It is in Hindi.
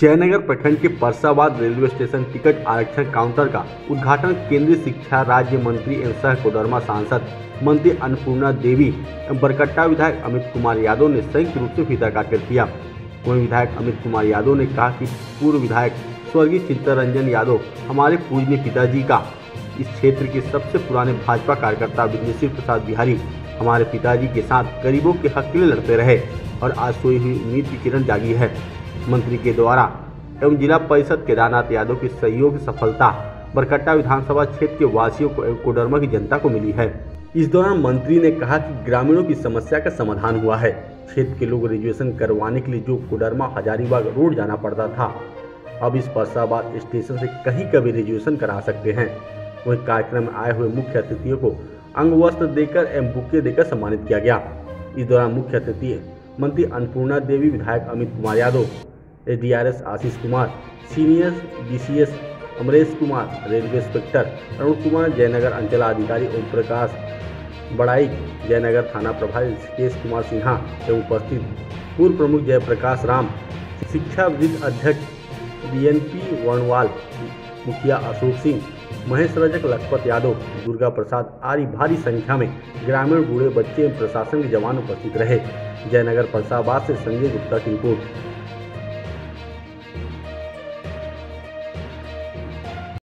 जयनगर प्रखंड के परसाबाद रेलवे स्टेशन टिकट आरक्षण काउंटर का उद्घाटन केंद्रीय शिक्षा राज्य मंत्री एवं सह कोडरमा सांसद मंत्री अन्नपूर्णा देवी एवं बरकट्टा विधायक अमित कुमार यादव ने संयुक्त रूप से फीता काटकर किया वहीं विधायक अमित कुमार यादव ने कहा कि पूर्व विधायक स्वर्गीय चित्तरंजन यादव हमारे पूजनीय पिताजी का इस क्षेत्र के सबसे पुराने भाजपा कार्यकर्ता विघ्नेश्वर प्रसाद बिहारी हमारे पिताजी के साथ गरीबों के हक के लिए लड़ते रहे। और आज सोई हुई उम्मीद की किरण जागी है। मंत्री के द्वारा एवं जिला परिषद केदारनाथ यादव के सहयोग से सफलता बरकट्टा विधानसभा क्षेत्र के वासियों को एवं कोडरमा की जनता को मिली है। इस दौरान मंत्री ने कहा कि ग्रामीणों की समस्या का समाधान हुआ है। क्षेत्र के लोग ग्रेजुएशन करवाने के लिए जो कोडरमा हजारीबाग रोड जाना पड़ता था, अब इस परसाबाद स्टेशन से कहीं का भी ग्रेजुएशन करा सकते हैं। वहीं कार्यक्रम में आए हुए मुख्य अतिथियों को अंग वस्त्र देकर एवं बुके देकर सम्मानित किया गया। इस दौरान मुख्य अतिथि मंत्री अन्नपूर्णा देवी, विधायक Amit Kumar Yadav S Ashish Kumar senior DCS Amresh Kumar, railway inspector Arun Kumar, Jaynagar अंचलाधिकारी ओम प्रकाश, बड़ाई जयनगर थाना प्रभारी ऋषिकेश कुमार सिन्हा एवं उपस्थित पूर्व प्रमुख जयप्रकाश राम, शिक्षा विद अध्यक्ष बीएनपी वर्णवाल, मुखिया अशोक सिंह, महेश रजक, लखपत यादव, दुर्गा प्रसाद आदि भारी संख्या में ग्रामीण बूढ़े बच्चे एवं प्रशासन के जवान उपस्थित रहे। जयनगर परसाबाद से संजय गुप्ता की रिपोर्ट।